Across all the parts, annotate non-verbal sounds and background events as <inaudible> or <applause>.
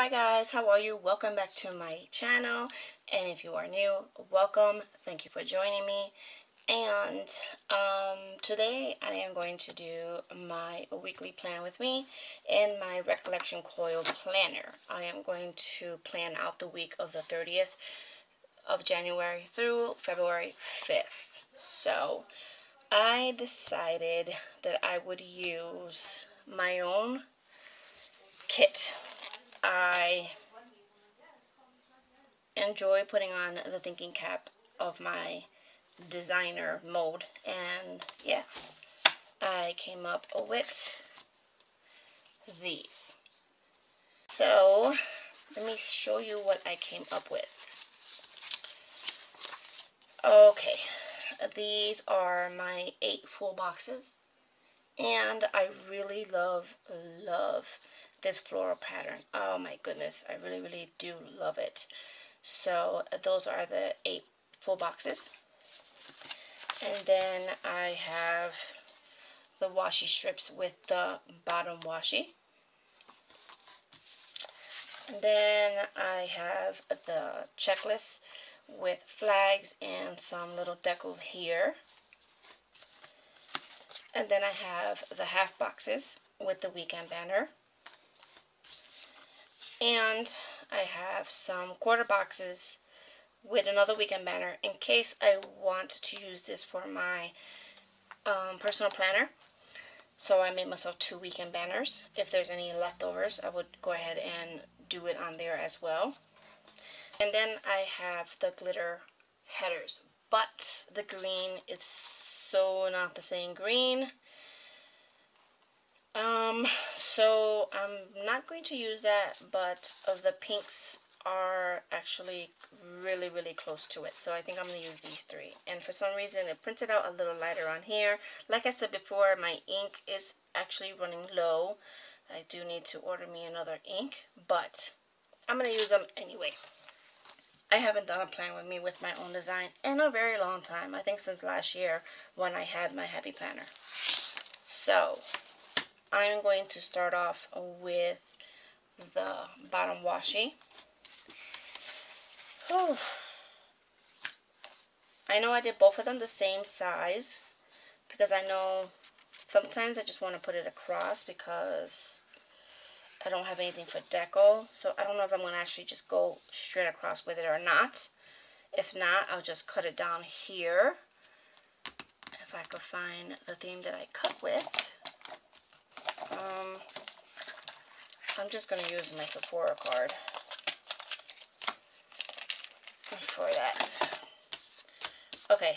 Hi guys, how are you? Welcome back to my channel. And if you are new, welcome. Thank you for joining me. And um, today I am going to do my weekly plan with me in my recollection coil planner. I am going to plan out the week of the 30th of January through February 5th. So I decided that I would use my own kit. I enjoy putting on the thinking cap of my designer mode and yeah I came up with these. So let me show you what I came up with. Okay these are my eight full boxes and I really love love this floral pattern oh my goodness I really really do love it so those are the eight full boxes and then I have the washi strips with the bottom washi. And then I have the checklist with flags and some little deco here. And then I have the half boxes with the weekend banner. And I have some quarter boxes with another weekend banner in case I want to use this for my um, personal planner. So I made myself two weekend banners. If there's any leftovers, I would go ahead and do it on there as well. And then I have the glitter headers. But the green is so not the same green. Um, so I'm not going to use that, but the pinks are actually really really close to it. So I think I'm going to use these three. And for some reason it printed out a little lighter on here. Like I said before my ink is actually running low. I do need to order me another ink but I'm going to use them anyway. I haven't done a plan with me with my own design in a very long time I think since last year when I had my happy planner. So I'm going to start off with the bottom washi Whew. I know I did both of them the same size because I know sometimes I just want to put it across because I don't have anything for deco. So I don't know if I'm going to actually just go straight across with it or not. If not, I'll just cut it down here. If I could find the theme that I cut with. Um, I'm just going to use my Sephora card for that. Okay,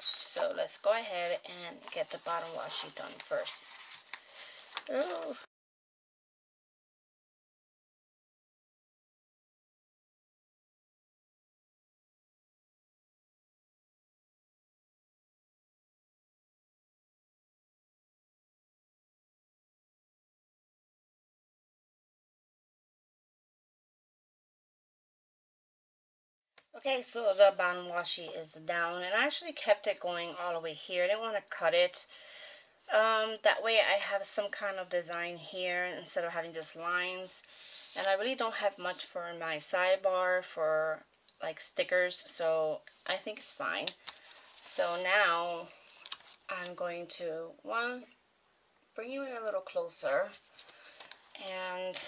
so let's go ahead and get the bottom washi done first. Oh. Okay, so the bottom washi is down, and I actually kept it going all the way here. I didn't want to cut it. Um, that way I have some kind of design here instead of having just lines. And I really don't have much for my sidebar for like stickers, so I think it's fine. So now I'm going to, one, bring you in a little closer. And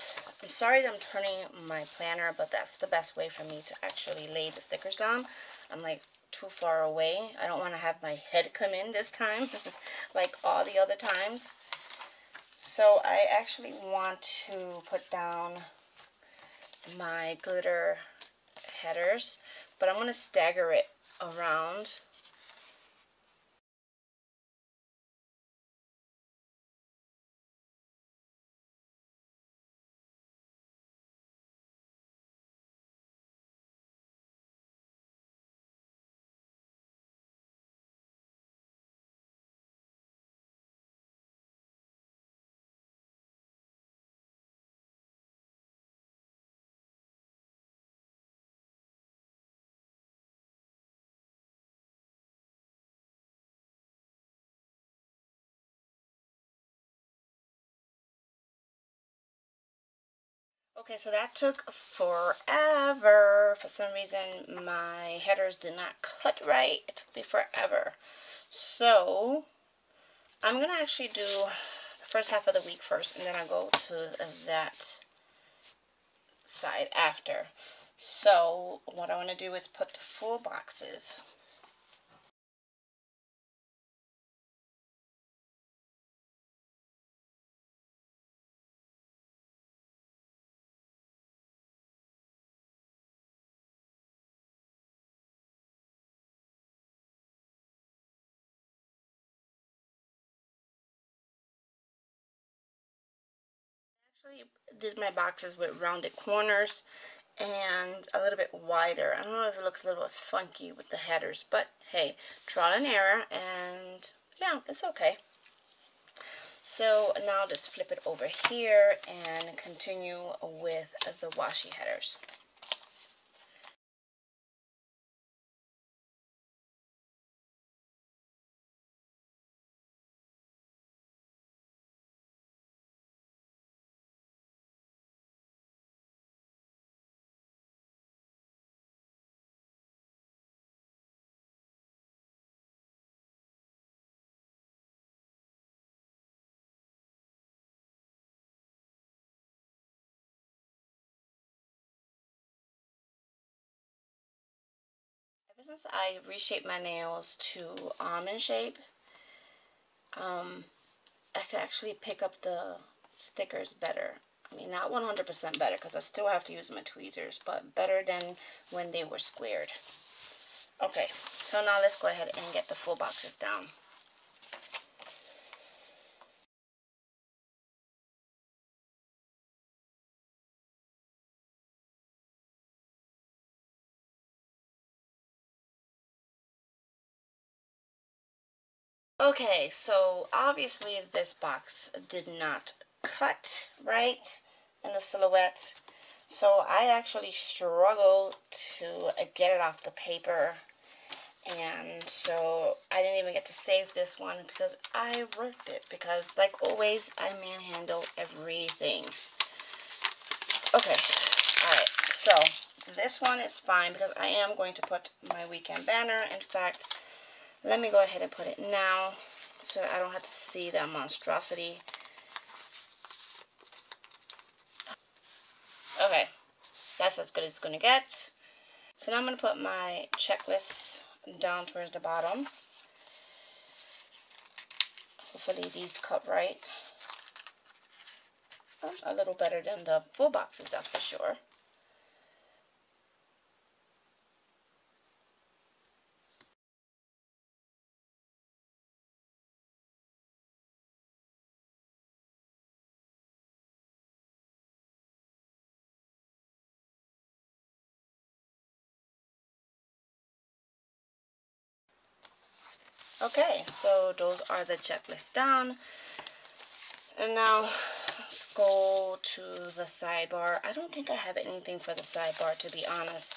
I'm sorry that I'm turning my planner, but that's the best way for me to actually lay the stickers down. I'm like too far away. I don't want to have my head come in this time, <laughs> like all the other times. So I actually want to put down my glitter headers, but I'm going to stagger it around Okay, so that took forever. For some reason, my headers did not cut right. It took me forever. So, I'm going to actually do the first half of the week first, and then I'll go to that side after. So, what I want to do is put the full boxes did my boxes with rounded corners and a little bit wider. I don't know if it looks a little bit funky with the headers, but hey, trial and error, and yeah, it's okay. So now just flip it over here and continue with the washi headers. Since I reshaped my nails to almond shape, um, I could actually pick up the stickers better. I mean, not 100% better because I still have to use my tweezers, but better than when they were squared. Okay, so now let's go ahead and get the full boxes down. Okay, so obviously this box did not cut right in the silhouette. So I actually struggled to get it off the paper. And so I didn't even get to save this one because I worked it. Because like always, I manhandle everything. Okay, alright, so this one is fine because I am going to put my weekend banner. In fact, let me go ahead and put it now so I don't have to see that monstrosity. Okay, that's as good as it's going to get. So now I'm going to put my checklist down towards the bottom. Hopefully these cut right. A little better than the full boxes, that's for sure. Okay, so those are the checklists down. And now let's go to the sidebar. I don't think I have anything for the sidebar to be honest.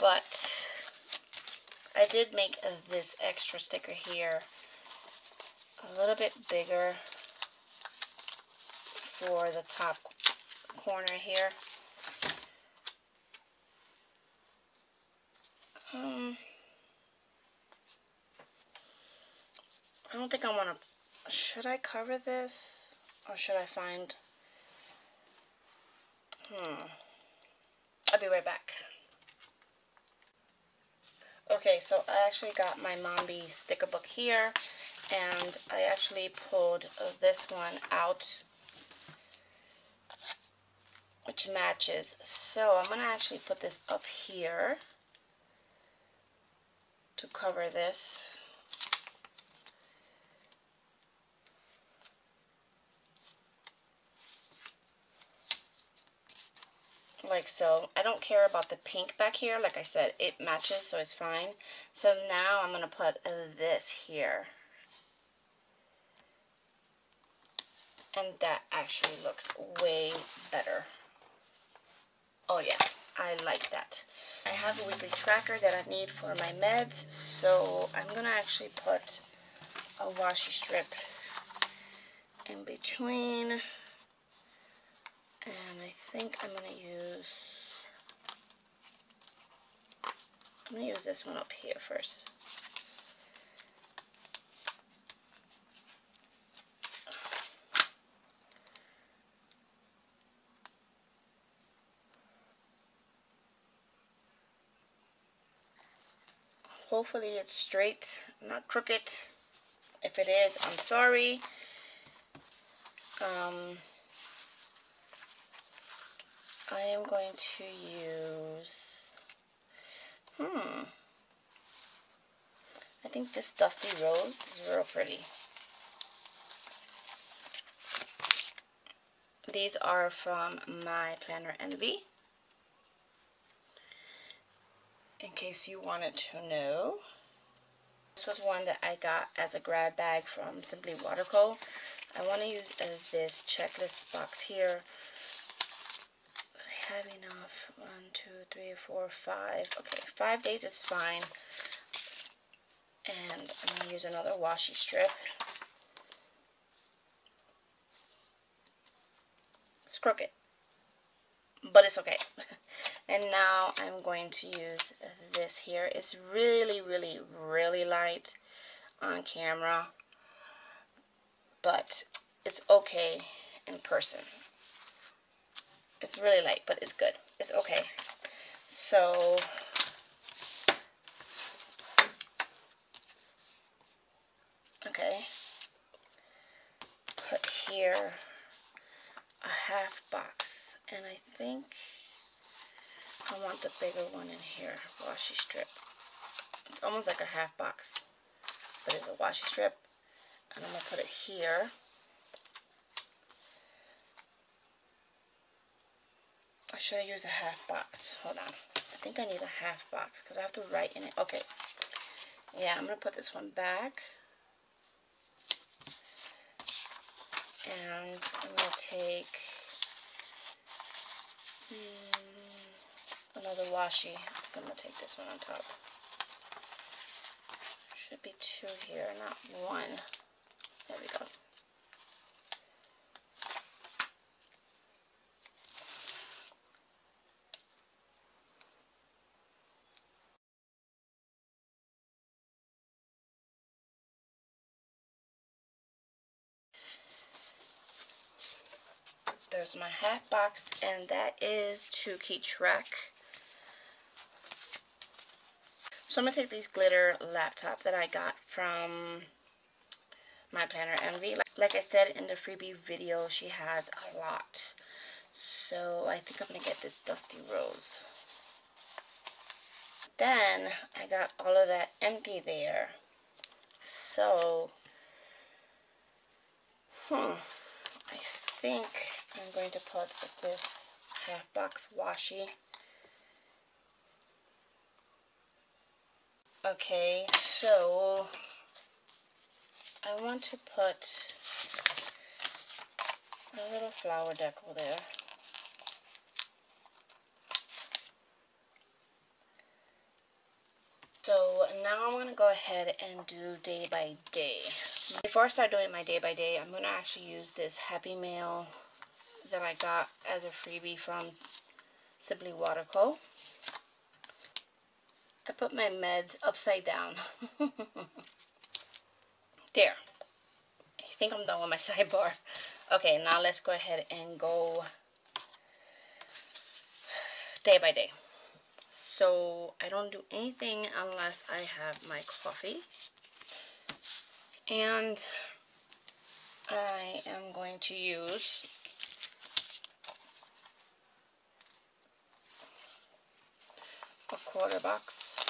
But I did make this extra sticker here a little bit bigger for the top corner here. Um, I don't think I want to... Should I cover this? Or should I find... Hmm. I'll be right back. Okay, so I actually got my Mambi sticker book here. And I actually pulled this one out which matches. So I'm going to actually put this up here to cover this. Like so. I don't care about the pink back here. Like I said, it matches, so it's fine. So now I'm going to put this here. And that actually looks way better. Oh yeah, I like that. I have a weekly tracker that I need for my meds, so I'm going to actually put a washi strip in between And I think I'm going to use, I'm going to use this one up here first. Hopefully it's straight, not crooked. If it is, I'm sorry. Um, I am going to use, hmm, I think this Dusty Rose is real pretty. These are from my Planner Envy. In case you wanted to know. This was one that I got as a grab bag from Simply Waterco. I want to use uh, this checklist box here have enough. One, two, three, four, five. Okay, five days is fine. And I'm going to use another washi strip. It's crooked, but it's okay. <laughs> and now I'm going to use this here. It's really, really, really light on camera, but it's okay in person. It's really light, but it's good. It's okay. So, okay, put here a half box, and I think I want the bigger one in here, washi strip. It's almost like a half box, but it's a washi strip, and I'm going to put it here. Should I use a half box? Hold on. I think I need a half box because I have to write in it. Okay. Yeah, I'm going to put this one back. And I'm going to take hmm, another washi. I'm going to take this one on top. There should be two here, not one. There we go. There's my half box and that is to keep track so I'm going to take these glitter laptop that I got from my planner envy. Like, like I said in the freebie video she has a lot. So I think I'm to get this dusty rose. Then I got all of that empty there. So hmm I think I'm going to put this half box washi. Okay, so I want to put a little flower deco there. So now I'm going to go ahead and do day by day. Before I start doing my day by day, I'm going to actually use this Happy Mail that I got as a freebie from Simply Waterco. I put my meds upside down. <laughs> there. I think I'm done with my <laughs> sidebar. Okay, now let's go ahead and go day by day. So I don't do anything unless I have my coffee. And I am going to use a quarter box.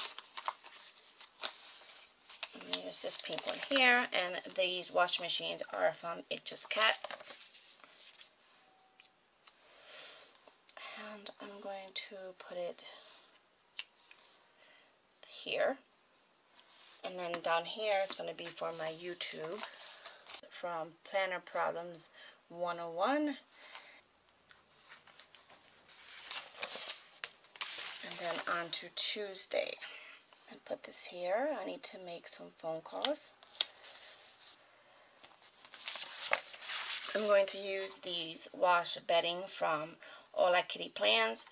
Use this pink one here, and these wash machines are from Itches Cat. And I'm going to put it here. And then down here, it's going to be for my YouTube from Planner Problems 101. Then on to Tuesday. And put this here. I need to make some phone calls. I'm going to use these wash bedding from Hola Kitty Plans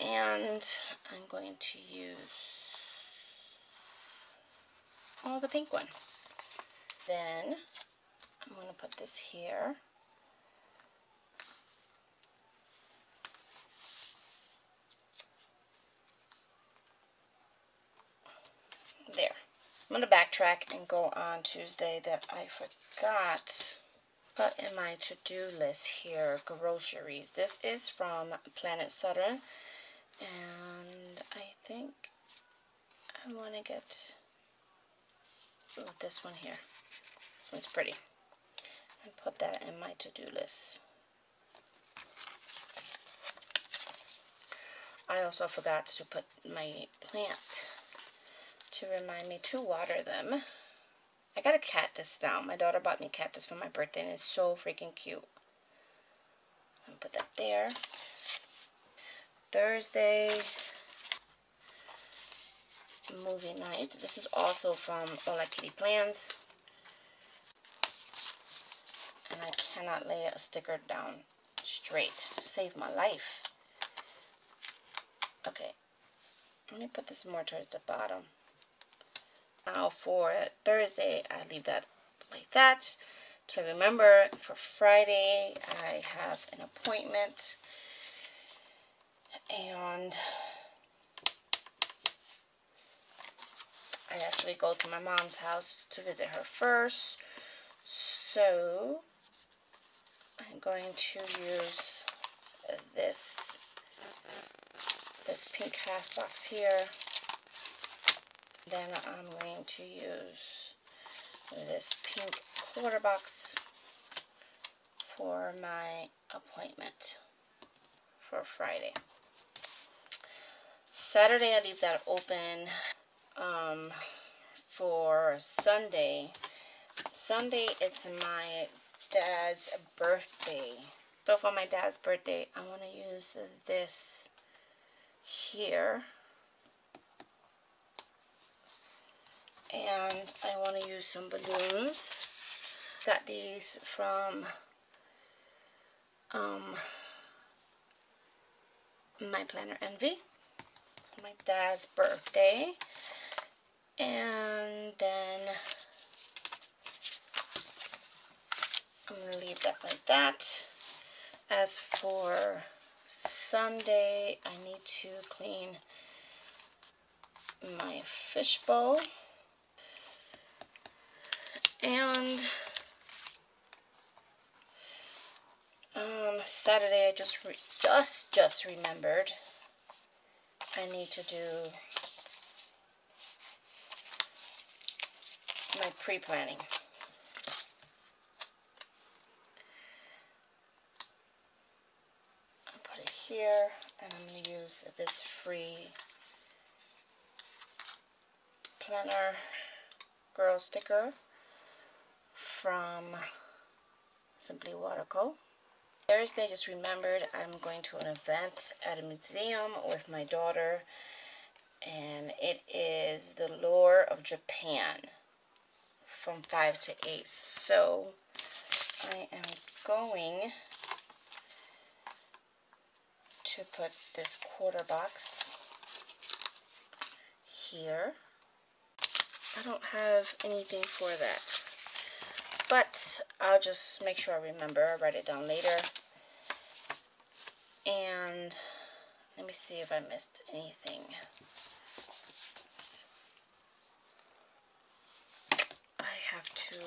and I'm going to use oh, the pink one. Then I'm going to put this here. There. I'm going to backtrack and go on Tuesday that I forgot. But in my to-do list here? Groceries. This is from Planet Southern and I think I want to get ooh, this one here. This one's pretty. And put that in my to-do list. I also forgot to put my plant to remind me to water them I got a cactus down. My daughter bought me cactus for my birthday and it's so freaking cute. I'll put that there. Thursday movie night. This is also from Hola Kitty Plans. And I cannot lay a sticker down straight to save my life. Okay. Let me put this more towards the bottom. Now for Thursday, I leave that like that. To remember, for Friday, I have an appointment. And I actually go to my mom's house to visit her first. So, I'm going to use this, this pink half box here then I'm going to use this pink quarter box for my appointment for Friday. Saturday, I leave that open um, for Sunday. Sunday, it's my dad's birthday. So for my dad's birthday, I want to use this here and I want to use some balloons. Got these from um, my planner Envy. It's my dad's birthday. And then I'm going to leave that like that. As for Sunday, I need to clean my fishbowl and um, Saturday I just just just remembered I need to do my pre-planning. Put it here and I'm going to use this free planner girl sticker from Simply Waterco. Thursday, just remembered I'm going to an event at a museum with my daughter, and it is the lore of Japan from 5 to 8. So, I am going to put this quarter box here. I don't have anything for that. But I'll just make sure I remember. I'll write it down later. And let me see if I missed anything. I have to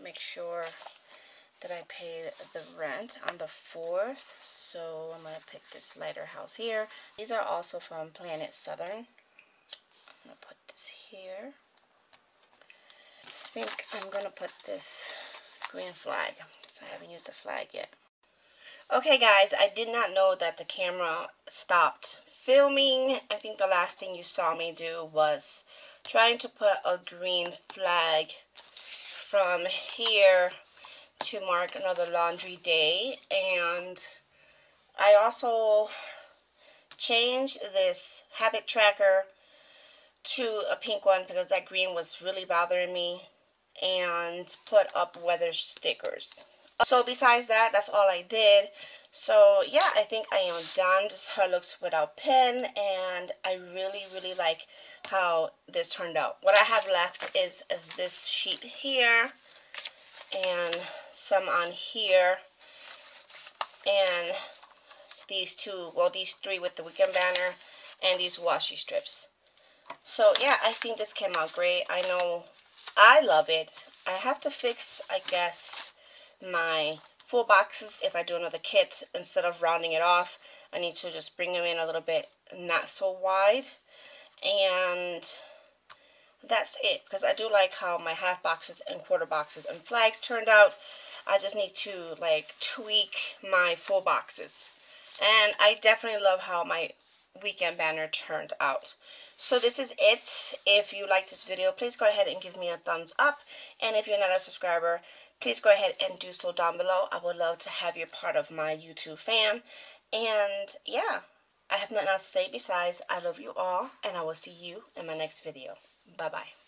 make sure that I pay the rent on the 4th. So I'm going to pick this lighter house here. These are also from Planet Southern. I'm going to put this here think I'm going to put this green flag. I haven't used the flag yet. Okay guys, I did not know that the camera stopped filming. I think the last thing you saw me do was trying to put a green flag from here to mark another laundry day. And I also changed this habit tracker to a pink one because that green was really bothering me and put up weather stickers. So besides that, that's all I did. So yeah, I think I am done. This how it looks without pin and I really, really like how this turned out. What I have left is this sheet here and some on here and these two, well these three with the weekend banner and these washi strips. So yeah, I think this came out great. I know I love it. I have to fix, I guess, my full boxes if I do another kit. Instead of rounding it off, I need to just bring them in a little bit not so wide. And that's it because I do like how my half boxes and quarter boxes and flags turned out. I just need to like tweak my full boxes. And I definitely love how my weekend banner turned out. So this is it. If you like this video, please go ahead and give me a thumbs up. And if you're not a subscriber, please go ahead and do so down below. I would love to have you part of my YouTube fam. And yeah, I have nothing else to say besides I love you all and I will see you in my next video. Bye-bye.